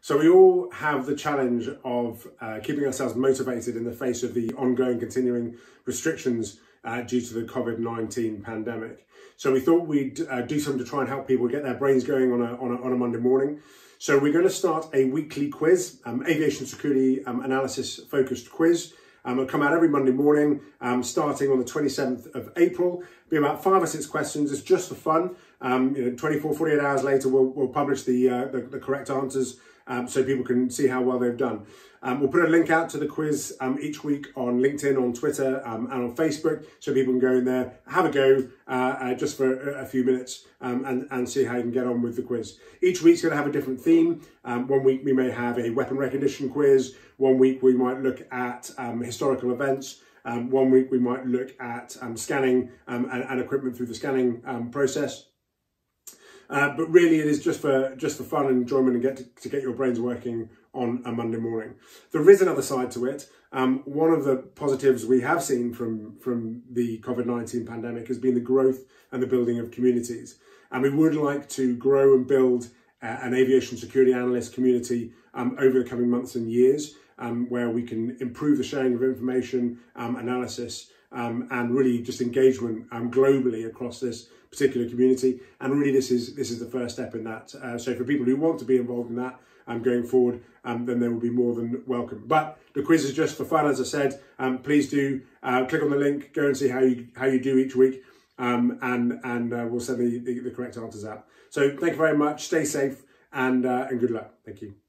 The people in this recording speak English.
So we all have the challenge of uh, keeping ourselves motivated in the face of the ongoing continuing restrictions uh, due to the COVID-19 pandemic. So we thought we'd uh, do something to try and help people get their brains going on a, on a, on a Monday morning. So we're going to start a weekly quiz, um, aviation security um, analysis focused quiz. Um, it'll come out every Monday morning, um, starting on the 27th of April. It'll Be about five or six questions. It's just for fun. Um, you know, 24, 48 hours later, we'll, we'll publish the, uh, the, the correct answers um, so people can see how well they've done. Um, we'll put a link out to the quiz um, each week on LinkedIn, on Twitter, um, and on Facebook, so people can go in there, have a go uh, uh, just for a, a few minutes, um, and, and see how you can get on with the quiz. Each week's going to have a different theme. Um, one week we may have a weapon recognition quiz. One week we might look at historical events. Um, one week we might look at um, scanning um, and, and, equipment through the scanning process. Uh, but really, it is just for just for fun and enjoyment and get to, to, get your brains working on a Monday morning. There is another side to it. Um, one of the positives we have seen from from the COVID nineteen pandemic has been the growth and the building of communities, and we would like to grow and build uh, an aviation security analyst community um, over the coming months and years, um, where we can improve the sharing of information, um, analysis, um, and really just engagement um, globally across this particular community. And really, this is this is the first step in that. Uh, so for people who want to be involved in that um, going forward, um, then they will be more than welcome. But the quiz is just for fun, as I said. Um, please do uh, click on the link, go and see how you how you do each week, um, and and uh, we'll send the, the, the correct answers out. So thank you very much. Stay safe and uh, and good luck. Thank you.